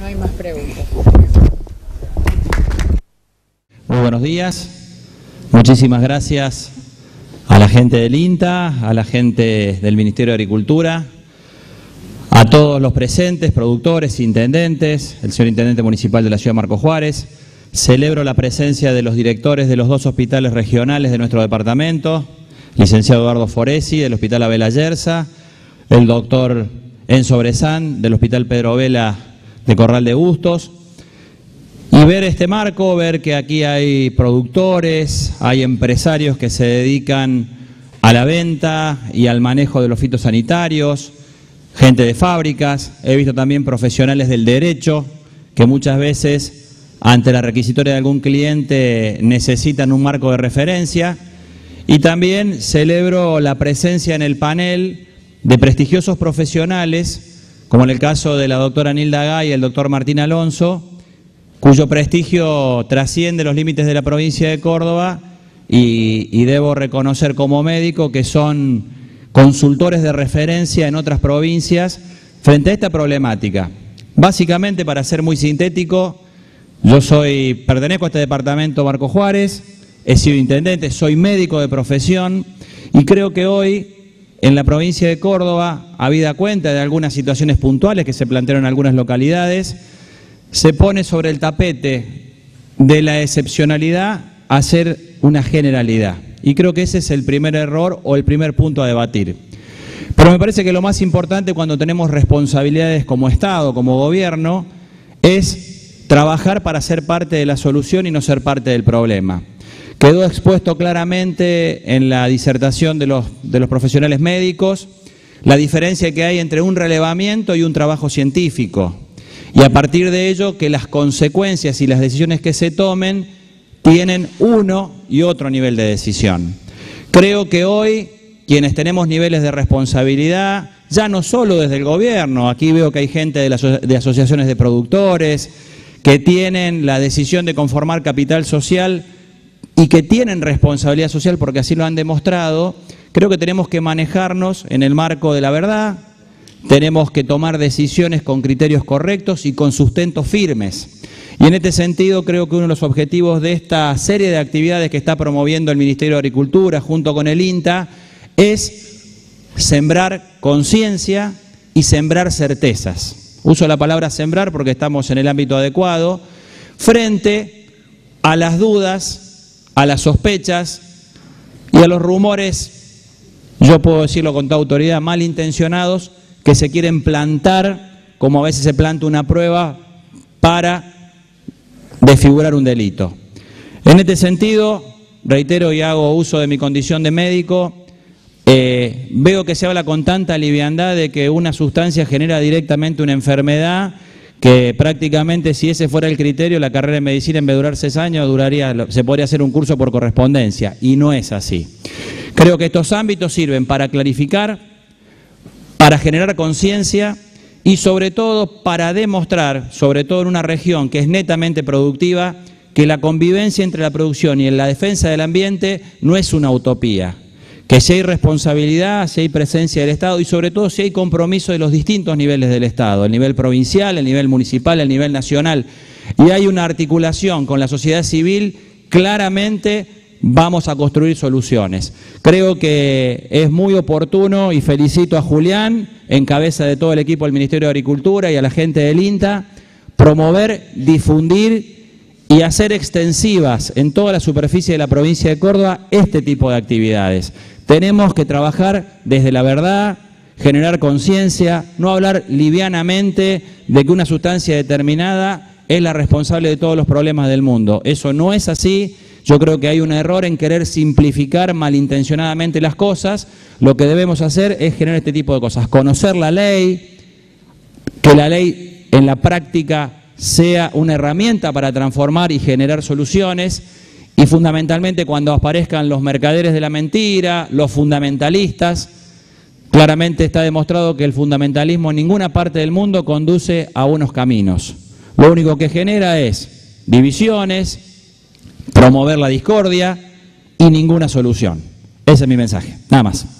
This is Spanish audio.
No hay más preguntas. Muy buenos días. Muchísimas gracias a la gente del INTA, a la gente del Ministerio de Agricultura, a todos los presentes, productores, intendentes, el señor Intendente Municipal de la Ciudad Marco Juárez. Celebro la presencia de los directores de los dos hospitales regionales de nuestro departamento, licenciado Eduardo Foresi del Hospital Abel Ayerza, el doctor Enzo Bresán del Hospital Pedro Vela de Corral de Bustos, y ver este marco, ver que aquí hay productores, hay empresarios que se dedican a la venta y al manejo de los fitosanitarios, gente de fábricas, he visto también profesionales del derecho que muchas veces ante la requisitoria de algún cliente necesitan un marco de referencia. Y también celebro la presencia en el panel de prestigiosos profesionales, como en el caso de la doctora Nilda Gay y el doctor Martín Alonso, cuyo prestigio trasciende los límites de la provincia de Córdoba y, debo reconocer como médico que son consultores de referencia en otras provincias frente a esta problemática. Básicamente, para ser muy sintético, yo soy, pertenezco a este departamento Marco Juárez, he sido intendente, soy médico de profesión y creo que hoy en la provincia de Córdoba, habida cuenta de algunas situaciones puntuales que se plantearon en algunas localidades, se pone sobre el tapete de la excepcionalidad a ser una generalidad. Y creo que ese es el primer error o el primer punto a debatir. Pero me parece que lo más importante cuando tenemos responsabilidades como Estado, como gobierno, es trabajar para ser parte de la solución y no ser parte del problema. Quedó expuesto claramente en la disertación de los, profesionales médicos la diferencia que hay entre un relevamiento y un trabajo científico. Y a partir de ello, que las consecuencias y las decisiones que se tomen tienen uno y otro nivel de decisión. Creo que hoy quienes tenemos niveles de responsabilidad, ya no solo desde el gobierno, aquí veo que hay gente de asociaciones de productores que tienen la decisión de conformar capital social y que tienen responsabilidad social porque así lo han demostrado, creo que tenemos que manejarnos en el marco de la verdad, tenemos que tomar decisiones con criterios correctos y con sustentos firmes. Y en este sentido creo que uno de los objetivos de esta serie de actividades que está promoviendo el Ministerio de Agricultura junto con el INTA es sembrar conciencia y sembrar certezas. Uso la palabra sembrar porque estamos en el ámbito adecuado, frente a las dudas, a las sospechas y a los rumores, yo puedo decirlo con toda autoridad, malintencionados, que se quieren plantar, como a veces se planta una prueba, para desfigurar un delito. En este sentido, reitero y hago uso de mi condición de médico, eh, veo que se habla con tanta liviandad de que una sustancia genera directamente una enfermedad que prácticamente si ese fuera el criterio, la carrera de medicina en vez de durar seis años, duraría, se podría hacer un curso por correspondencia, y no es así. Creo que estos ámbitos sirven para clarificar, para generar conciencia y sobre todo para demostrar, sobre todo en una región que es netamente productiva, que la convivencia entre la producción y la defensa del ambiente no es una utopía, que si hay responsabilidad, si hay presencia del Estado y sobre todo si hay compromiso de los distintos niveles del Estado, el nivel provincial, el nivel municipal, el nivel nacional, y hay una articulación con la sociedad civil, claramente vamos a construir soluciones. Creo que es muy oportuno y felicito a Julián, en cabeza de todo el equipo del Ministerio de Agricultura y a la gente del INTA, promover, difundir y hacer extensivas en toda la superficie de la provincia de Córdoba este tipo de actividades. Tenemos que trabajar desde la verdad, generar conciencia, no hablar livianamente de que una sustancia determinada es la responsable de todos los problemas del mundo. Eso no es así yo creo que hay un error en querer simplificar malintencionadamente las cosas. Lo que debemos hacer es generar este tipo de cosas. Conocer la ley, que la ley en la práctica sea una herramienta para transformar y generar soluciones. Y fundamentalmente cuando aparezcan los mercaderes de la mentira, los fundamentalistas, claramente está demostrado que el fundamentalismo en ninguna parte del mundo conduce a unos caminos. Lo único que genera es divisiones, promover la discordia y ninguna solución. Ese es mi mensaje. Nada más.